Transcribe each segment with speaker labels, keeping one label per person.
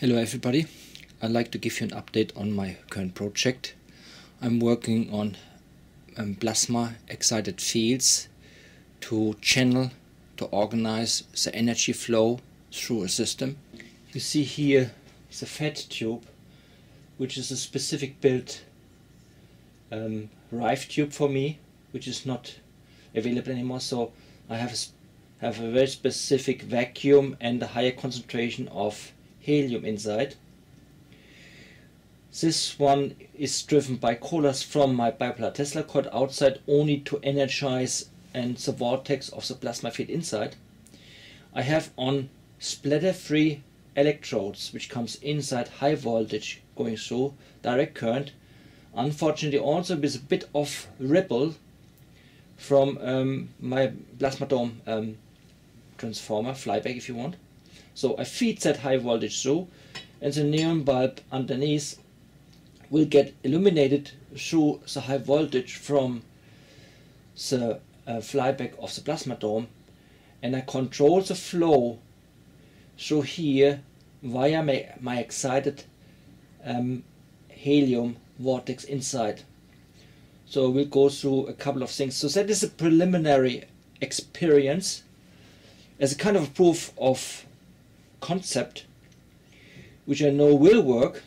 Speaker 1: Hello everybody, I'd like to give you an update on my current project. I'm working on um, plasma excited fields to channel, to organize the energy flow through a system. You see here the FET tube, which is a specific built um, Rife tube for me, which is not available anymore. So I have a, have a very specific vacuum and a higher concentration of helium inside. This one is driven by coolers from my bipolar Tesla coil outside only to energize and the vortex of the plasma field inside. I have on splatter free electrodes which comes inside high voltage going through direct current unfortunately also with a bit of ripple from um, my plasma dome um, transformer flyback if you want so I feed that high voltage through and the neon bulb underneath will get illuminated through the high voltage from the uh, flyback of the plasma dome and I control the flow through here via my, my excited um, helium vortex inside. So we'll go through a couple of things. So that is a preliminary experience as a kind of proof of concept which I know will work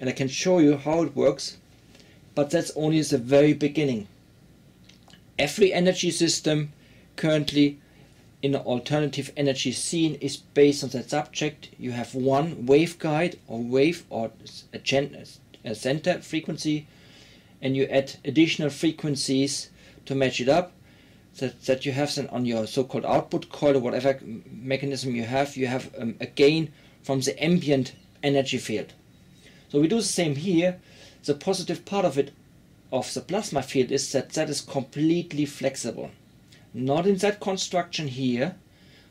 Speaker 1: and I can show you how it works but that's only the very beginning. Every energy system currently in an alternative energy scene is based on that subject. You have one waveguide or wave or a, a center frequency and you add additional frequencies to match it up that, that you have then on your so-called output coil or whatever mechanism you have, you have um, a gain from the ambient energy field. So we do the same here. The positive part of it, of the plasma field, is that that is completely flexible. Not in that construction here.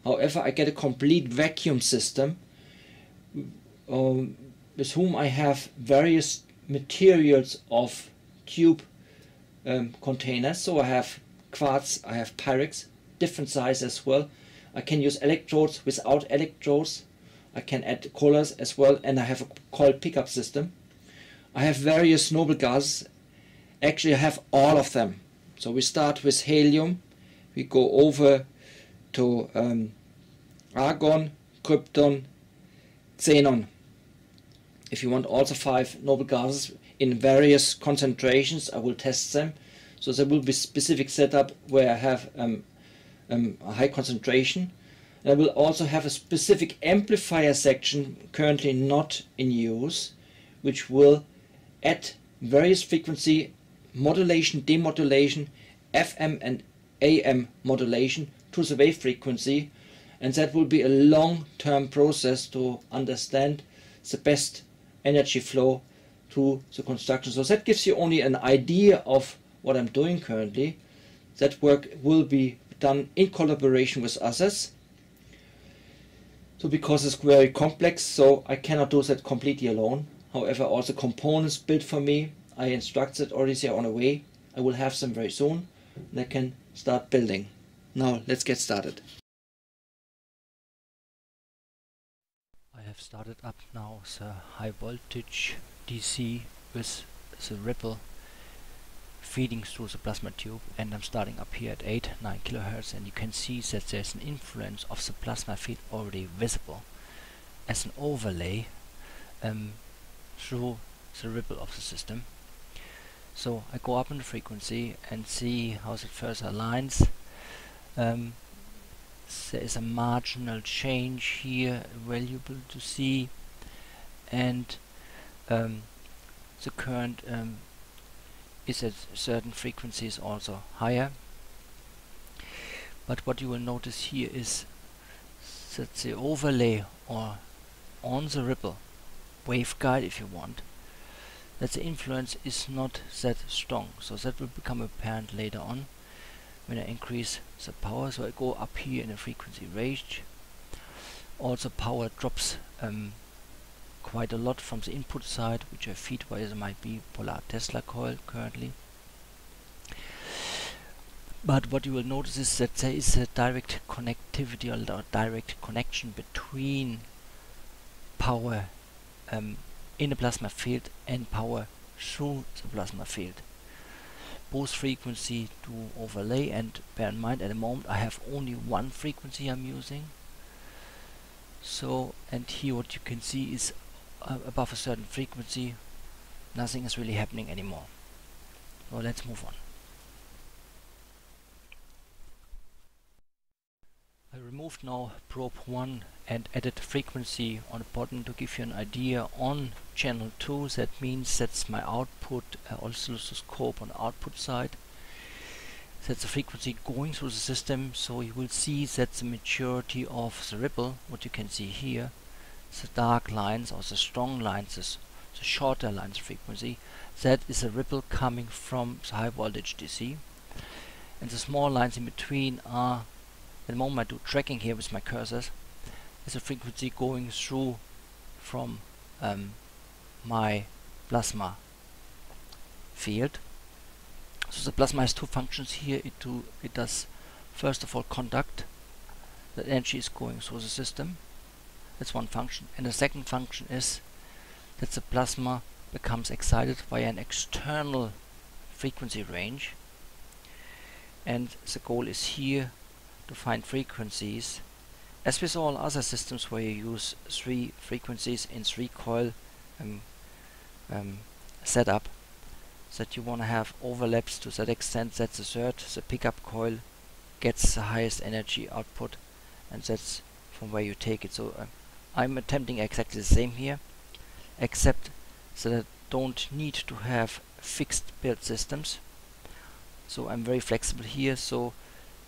Speaker 1: However, I get a complete vacuum system um, with whom I have various materials of tube um, containers. So I have quartz, I have pyrex, different size as well. I can use electrodes without electrodes. I can add colors as well and I have a coil pickup system. I have various noble gases. Actually I have all of them. So we start with helium. We go over to um, argon, krypton, xenon. If you want also five noble gases in various concentrations, I will test them so there will be specific setup where I have um, um, a high concentration. And I will also have a specific amplifier section currently not in use, which will add various frequency modulation, demodulation, FM and AM modulation to the wave frequency and that will be a long-term process to understand the best energy flow to the construction. So that gives you only an idea of what I'm doing currently. That work will be done in collaboration with others. So because it's very complex, so I cannot do that completely alone. However, also components built for me, I instructed already they are on the way. I will have them very soon and I can start building. Now let's get started.
Speaker 2: I have started up now the high voltage DC with the ripple feeding through the plasma tube and I'm starting up here at 8 9 kilohertz and you can see that there's an influence of the plasma field already visible as an overlay um, through the ripple of the system. So I go up in the frequency and see how it first aligns. Um, there is a marginal change here valuable to see and um, the current um, is at certain frequencies also higher. But what you will notice here is that the overlay or on the ripple waveguide if you want that the influence is not that strong. So that will become apparent later on when I increase the power. So I go up here in the frequency range. Also power drops um, quite a lot from the input side, which I feed via my bipolar Tesla coil currently. But what you will notice is that there is a direct connectivity or direct connection between power um, in the plasma field and power through the plasma field. Both frequency to overlay and bear in mind at the moment I have only one frequency I'm using. So and here what you can see is uh, above a certain frequency nothing is really happening anymore. So let's move on. I removed now probe 1 and added frequency on the bottom to give you an idea on channel 2 that means that's my output uh, oscilloscope on the output side that's the frequency going through the system so you will see that the maturity of the ripple what you can see here the dark lines or the strong lines the shorter lines frequency that is a ripple coming from the high voltage DC and the small lines in between are at the moment I do tracking here with my cursors is a frequency going through from um, my plasma field. So the plasma has two functions here. It do it does first of all conduct. The energy is going through the system. That's one function. And the second function is that the plasma becomes excited via an external frequency range. And the goal is here to find frequencies as with all other systems where you use three frequencies in three coil um, um, setup that you want to have overlaps to that extent that the third, the pickup coil gets the highest energy output and that's from where you take it. So uh, I'm attempting exactly the same here except that I don't need to have fixed build systems. So I'm very flexible here so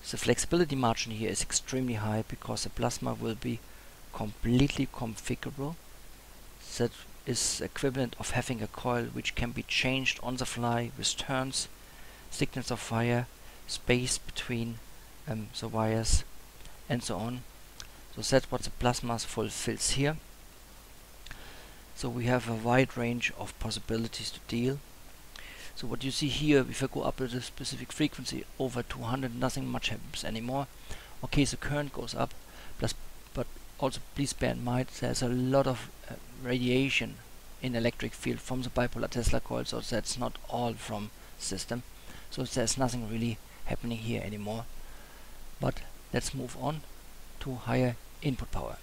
Speaker 2: the flexibility margin here is extremely high because the plasma will be completely configurable. That is equivalent of having a coil which can be changed on the fly with turns, thickness of wire, space between um, the wires and so on. So that's what the plasma fulfills here. So we have a wide range of possibilities to deal so what you see here, if I go up at a specific frequency over 200, nothing much happens anymore. Okay, the current goes up, plus, but also please bear in mind there's a lot of uh, radiation in electric field from the bipolar Tesla coil, so that's not all from system. So there's nothing really happening here anymore. But let's move on to higher input power.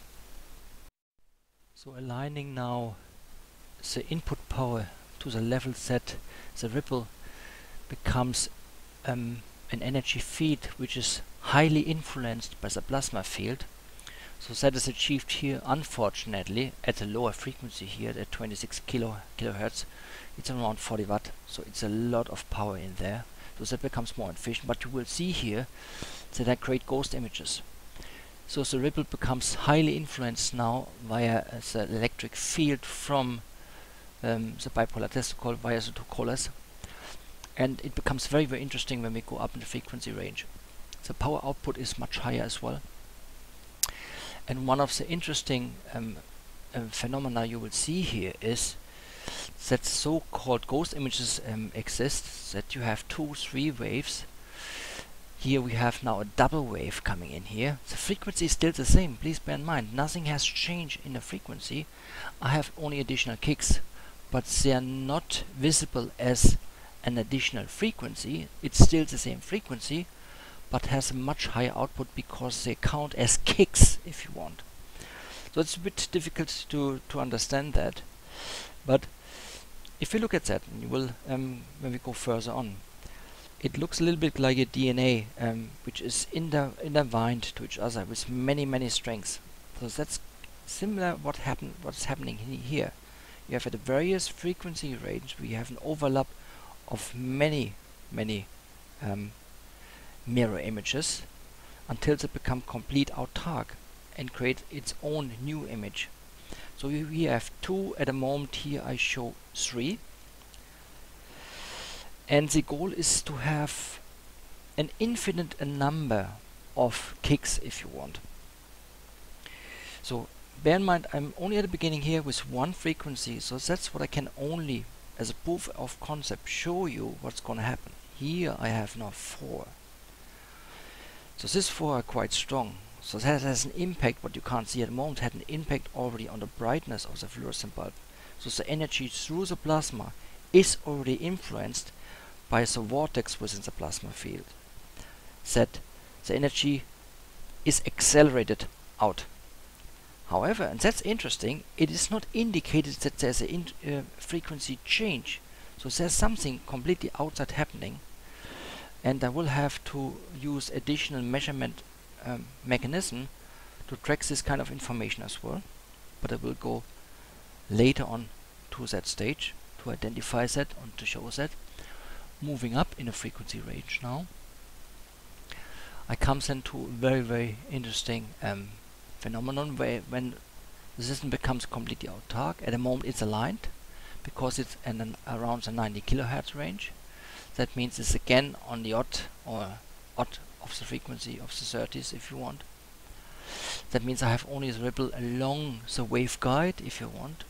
Speaker 2: So aligning now the input power to the level set the ripple becomes um, an energy feed which is highly influenced by the plasma field. So that is achieved here unfortunately at a lower frequency here at 26 kilo kilohertz. It's around 40 watt, so it's a lot of power in there. So that becomes more efficient. But you will see here that I create ghost images. So the ripple becomes highly influenced now via uh, the electric field from um, the bipolar coil via the two collars and it becomes very very interesting when we go up in the frequency range. The power output is much higher as well and one of the interesting um, uh, phenomena you will see here is that so-called ghost images um, exist that you have two three waves here we have now a double wave coming in here. The frequency is still the same. Please bear in mind, nothing has changed in the frequency. I have only additional kicks but they are not visible as an additional frequency. It's still the same frequency, but has a much higher output because they count as kicks, if you want. So it's a bit difficult to, to understand that. But if you look at that, you will, um, when we go further on, it looks a little bit like a DNA, um, which is inter intertwined to each other with many, many strings. So that's similar what happen what's happening here. You have at a various frequency range we have an overlap of many many um, mirror images until they become complete autark and create its own new image. So we have two at the moment here I show three and the goal is to have an infinite number of kicks if you want. So bear in mind I'm only at the beginning here with one frequency so that's what I can only as a proof of concept show you what's gonna happen. Here I have now four. So these four are quite strong. So that has an impact what you can't see at the moment had an impact already on the brightness of the fluorescent bulb. So the energy through the plasma is already influenced by the vortex within the plasma field. That the energy is accelerated out. However, and that's interesting, it is not indicated that there's a uh, frequency change. So there's something completely outside happening and I will have to use additional measurement um, mechanism to track this kind of information as well but I will go later on to that stage to identify that and to show that moving up in a frequency range now. I come then to a very very interesting um, phenomenon where when the system becomes completely autark at the moment it's aligned because it's in around the 90 kilohertz range. That means it's again on the odd or odd of the frequency of the 30s if you want. That means I have only the ripple along the waveguide if you want.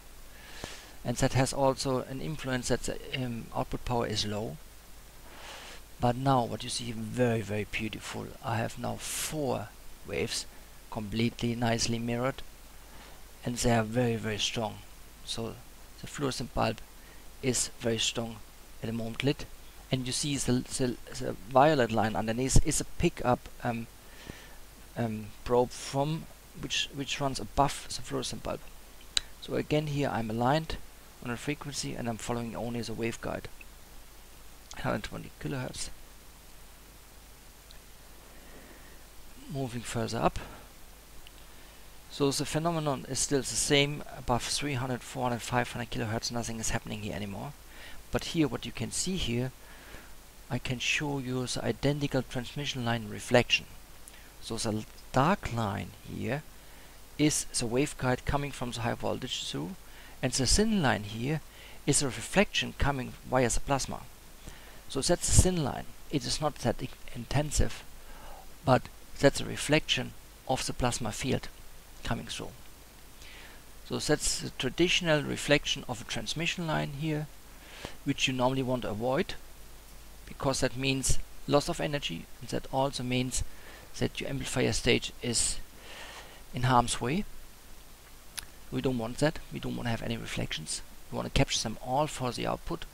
Speaker 2: And that has also an influence that the um, output power is low but now what you see very very beautiful. I have now four waves completely nicely mirrored and they are very very strong. So the fluorescent bulb is very strong at the moment lit. And you see the, the, the violet line underneath is a pickup um, um, probe from which which runs above the fluorescent bulb. So again here I'm aligned on a frequency and I'm following only the waveguide 120 kilohertz. Moving further up. So the phenomenon is still the same above 300 400 500 kilohertz. Nothing is happening here anymore. But here what you can see here I can show you the identical transmission line reflection. So the dark line here is the waveguide coming from the high voltage through and the thin line here is a reflection coming via the plasma. So that's the thin line. It is not that intensive, but that's a reflection of the plasma field coming through. So that's the traditional reflection of a transmission line here, which you normally want to avoid, because that means loss of energy, and that also means that your amplifier stage is in harm's way. We don't want that. We don't want to have any reflections. We want to capture them all for the output.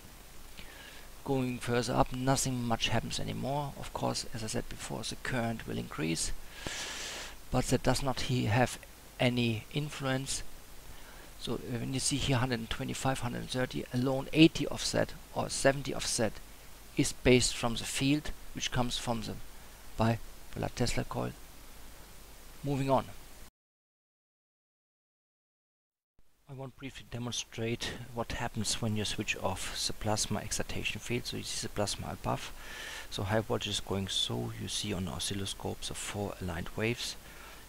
Speaker 2: Going further up, nothing much happens anymore. Of course, as I said before, the current will increase, but that does not have any influence. So when you see here 125, 130, alone 80 offset or 70 offset is based from the field, which comes from the bipolar Tesla coil. Moving on. I want briefly demonstrate what happens when you switch off the plasma excitation field. So you see the plasma above. So high voltage is going so. You see on the oscilloscope the four aligned waves.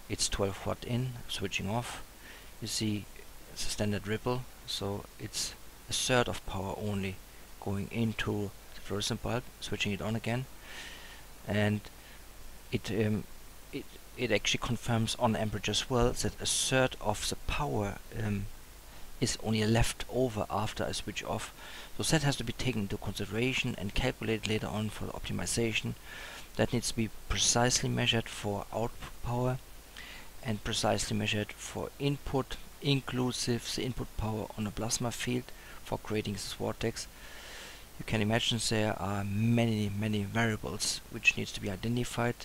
Speaker 2: It's 12 watt in, switching off. You see a standard ripple. So it's a third of power only going into the fluorescent bulb, switching it on again. And it um, it it actually confirms on amperage as well that a third of the power um, is only left over after I switch off. So that has to be taken into consideration and calculated later on for the optimization. That needs to be precisely measured for output power and precisely measured for input inclusive the input power on a plasma field for creating this vortex. You can imagine there are many many variables which needs to be identified.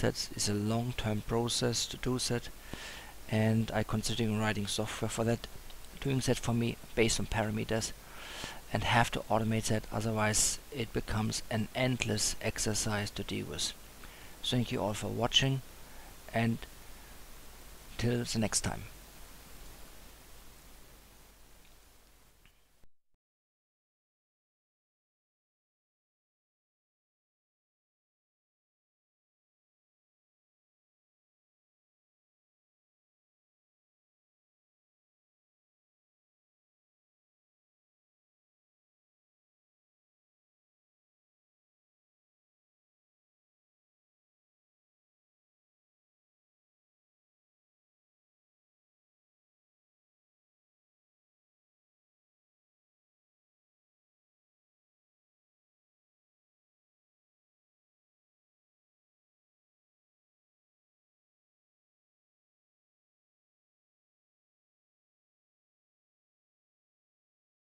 Speaker 2: That is a long-term process to do that and I considering writing software for that doing that for me based on parameters and have to automate that otherwise it becomes an endless exercise to deal with. Thank you all for watching and till the next time.